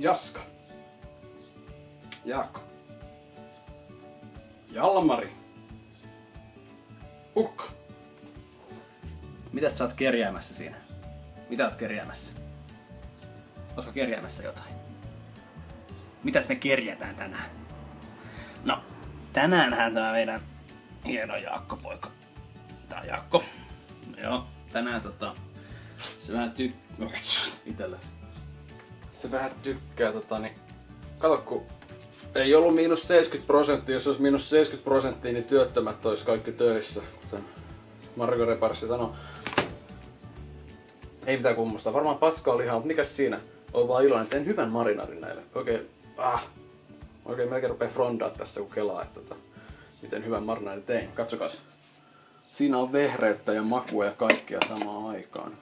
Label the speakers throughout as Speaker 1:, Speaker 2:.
Speaker 1: Jaska. Jaakko. Jalmari. Ukko. Mitäs sä oot kerjäämässä siinä? Mitä oot kerjäämässä? Ootko kerjäämässä jotain? Mitäs me kerjätään tänään? No, tänäänhän tämä meidän hieno Jaakko-poika. Tää Jaakko. Joo, tänään tota... Se vähän tykkää... Itelläs. Se vähän tykkää tota niin... Kato kun ei ollut miinus 70 prosenttia, jos olisi miinus 70 prosenttia, niin työttömät olisi kaikki töissä, kuten Marko Reparssi sanoi. Ei mitään kummusta, varmaan paskaa lihaa, mutta mikäs siinä? On vaan iloinen, teen hyvän marinadin näille. Oikein, ah, oikein melkein rupee frondaa tässä kun kelaa, että tota, miten hyvän marinadin tein. Katsokas. Siinä on vehreyttä ja makua ja kaikkea samaan aikaan.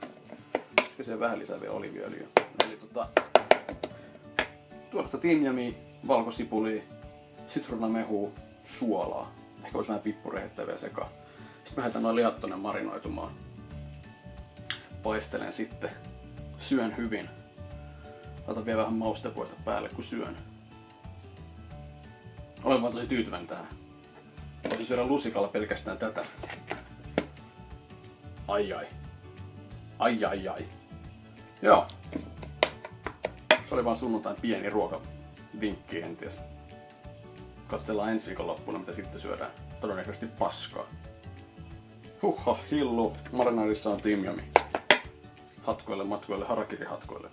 Speaker 1: Ja se vähän lisää vielä oliviöljyä. Eli tota, tuoretta timjamia, valkosipulia, sitruunamehua, suolaa. Ehkä voisi vähän pippurehettä vielä sekaan. Sitten mä heitän noin lihat tonne marinoitumaan. Paistelen sitten. Syön hyvin. Laitan vielä vähän maustepuita päälle kun syön. Olen vaan tosi tyytyväinen tähän. Voisin syödä lusikalla pelkästään tätä. Ai ai. Ai ai ai. Joo. Se oli vaan sunnuntain pieni ruokavinkki, en tiedä. Katsellaan ensi viikon loppuna, mitä sitten syödään. Todennäköisesti paskaa. Huhha, hillu. Marinadissa on timjami. Hatkoille, matkoille, harakiri hatkoille.